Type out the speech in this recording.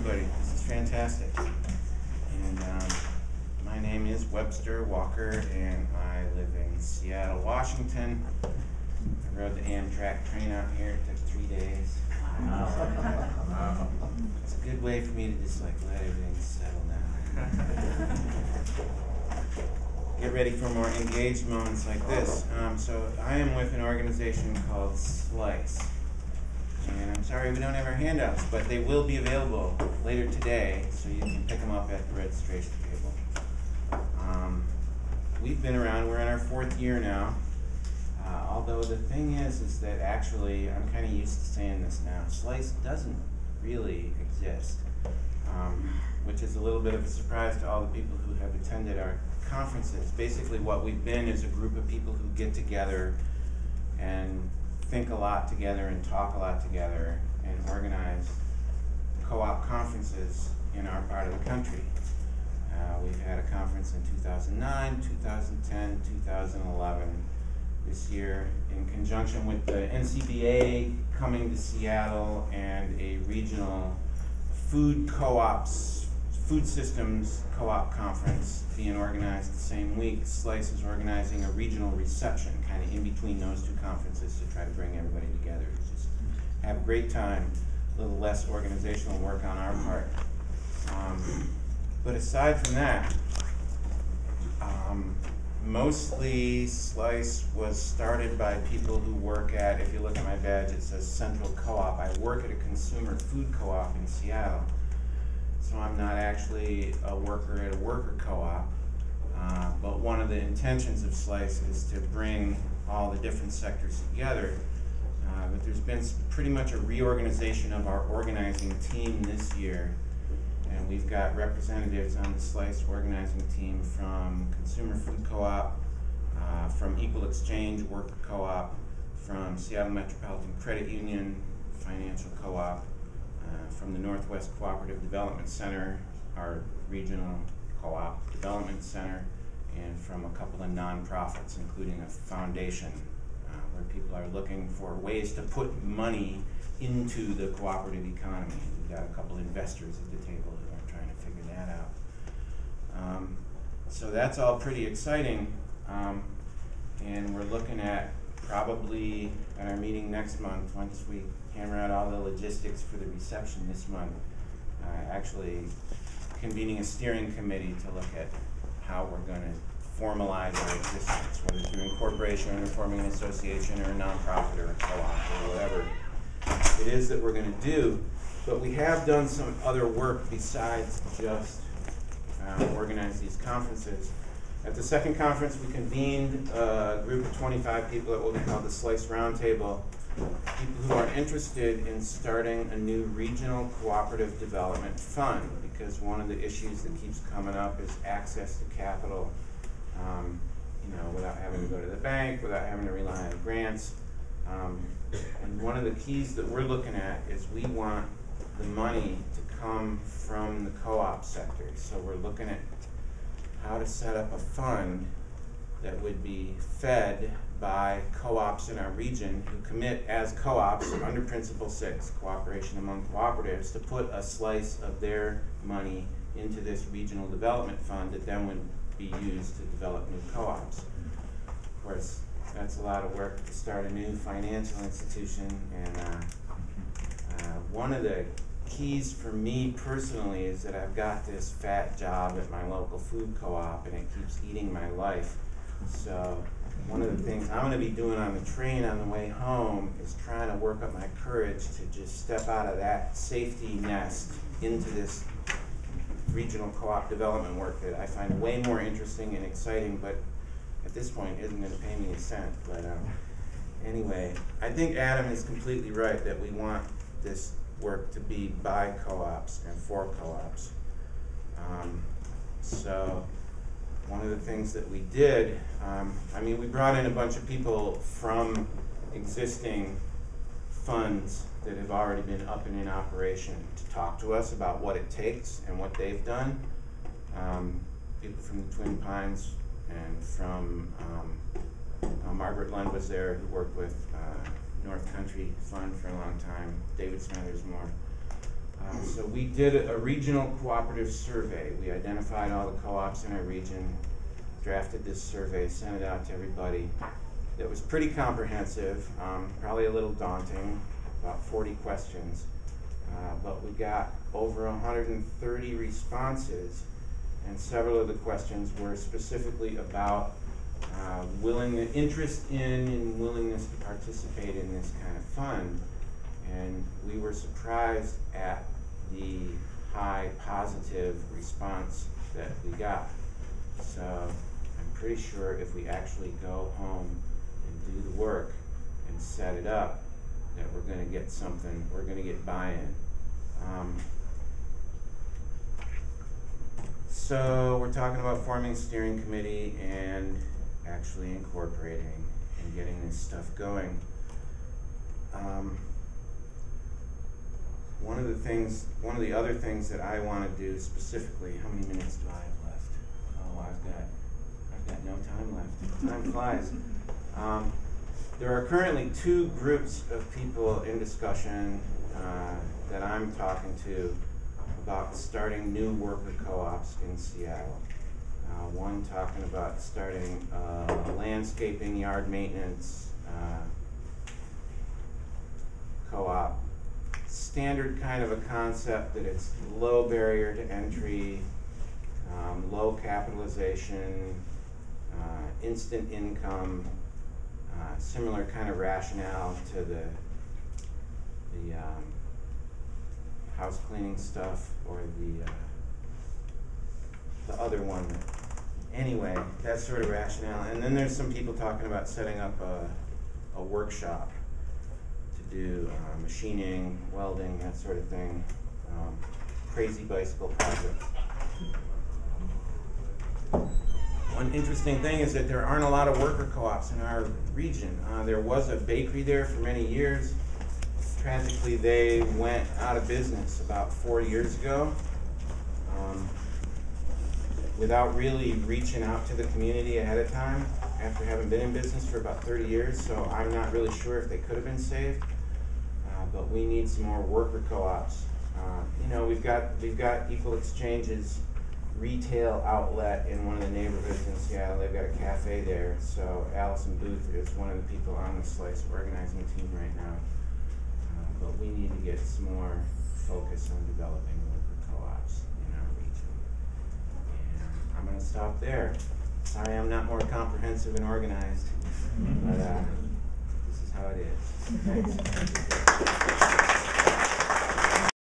everybody. This is fantastic. And um, my name is Webster Walker, and I live in Seattle, Washington. I rode the Amtrak train out here. It took three days. It's a good way for me to just like let everything settle down. Get ready for more engaged moments like this. Um, so I am with an organization called Slice. And I'm sorry we don't have our handouts, but they will be available later today, so you can pick them up at the registration table. Um, we've been around, we're in our fourth year now. Uh, although the thing is, is that actually, I'm kind of used to saying this now, Slice doesn't really exist. Um, which is a little bit of a surprise to all the people who have attended our conferences. Basically, what we've been is a group of people who get together and think a lot together and talk a lot together and organize conferences in our part of the country. Uh, we've had a conference in 2009, 2010, 2011. This year, in conjunction with the NCBA coming to Seattle and a regional food co-ops, food systems co-op conference being organized the same week. Slice is organizing a regional reception, kind of in between those two conferences to try to bring everybody together. to Just have a great time, a little less organizational work on our part. Um, but aside from that, um, mostly Slice was started by people who work at, if you look at my badge, it says Central Co-op. I work at a consumer food co-op in Seattle. So I'm not actually a worker at a worker co-op. Uh, but one of the intentions of Slice is to bring all the different sectors together. Uh, but there's been pretty much a reorganization of our organizing team this year. And we've got representatives on the Slice organizing team from Consumer Food Co-op, uh, from Equal Exchange Worker Co-op, from Seattle Metropolitan Credit Union Financial Co-op, uh, from the Northwest Cooperative Development Center, our regional co-op development center, and from a couple of nonprofits, including a foundation, where people are looking for ways to put money into the cooperative economy. We've got a couple investors at the table who are trying to figure that out. Um, so that's all pretty exciting. Um, and we're looking at probably at our meeting next month, once we hammer out all the logistics for the reception this month, uh, actually convening a steering committee to look at how we're gonna formalize our existence, whether through incorporation or forming an association or a nonprofit or a co-op or whatever it is that we're gonna do. But we have done some other work besides just uh, organize these conferences. At the second conference, we convened a group of twenty-five people at what we call the Slice Roundtable. People who are interested in starting a new regional cooperative development fund, because one of the issues that keeps coming up is access to capital. Um, you know, without having to go to the bank, without having to rely on grants. Um, and one of the keys that we're looking at is we want the money to come from the co-op sector. So we're looking at how to set up a fund that would be fed by co-ops in our region who commit as co-ops under Principle Six, cooperation among cooperatives, to put a slice of their money into this regional development fund that then would be used to develop new co-ops. Of course, that's a lot of work to start a new financial institution and, uh, uh, one of the keys for me personally is that I've got this fat job at my local food co-op and it keeps eating my life. So one of the things I'm gonna be doing on the train on the way home is trying to work up my courage to just step out of that safety nest into this regional co-op development work that I find way more interesting and exciting, but at this point isn't gonna pay me a cent, but, um, anyway, I think Adam is completely right that we want this work to be by co-ops and for co-ops. Um, so, one of the things that we did, um, I mean, we brought in a bunch of people from existing funds that have already been up and in operation to talk to us about what it takes and what they've done. Um, people from the Twin Pines and from, um, uh, Margaret Lund was there, who worked with, uh, North Country Fund for a long time, David Smathers more. Uh, so we did a regional cooperative survey. We identified all the co-ops in our region, drafted this survey, sent it out to everybody. It was pretty comprehensive, um, probably a little daunting, about 40 questions. Uh, but we got over 130 responses, and several of the questions were specifically about uh, willingness, interest in, and willingness to participate in this kind of fund. And we were surprised at the high positive response that we got. So I'm pretty sure if we actually go home and do the work and set it up, that we're gonna get something, we're gonna get buy-in. Um, so we're talking about forming steering committee and actually incorporating and getting this stuff going. Um, one of the things, one of the other things that I wanna do specifically, how many minutes do I have left? Oh, I've got, I've got no time left. Time flies. Um, there are currently two groups of people in discussion, uh, that I'm talking to about starting new worker co-ops in Seattle. Uh, one talking about starting, uh, landscaping, yard maintenance, uh, co-op. Standard kind of a concept that it's low barrier to entry, um, low capitalization, uh, instant income, uh, similar kind of rationale to the, the, um, house cleaning stuff or the, uh, the other one. Anyway, that sort of rationale. And then there's some people talking about setting up a, a workshop to do uh, machining, welding, that sort of thing. Um, crazy bicycle projects. One interesting thing is that there aren't a lot of worker co-ops in our region. Uh, there was a bakery there for many years. Tragically, they went out of business about four years ago. Um, without really reaching out to the community ahead of time after having been in business for about 30 years, so I'm not really sure if they could have been saved. Uh, but we need some more worker co-ops. Uh, you know, we've got we've got Equal Exchanges retail outlet in one of the neighborhoods in Seattle. They've got a cafe there. So Allison Booth is one of the people on the Slice organizing team right now. Uh, but we need to get some more focus on developing worker co-ops in our region. And I'm gonna stop there. Sorry I'm not more comprehensive and organized, but uh, this is how it is. Thanks.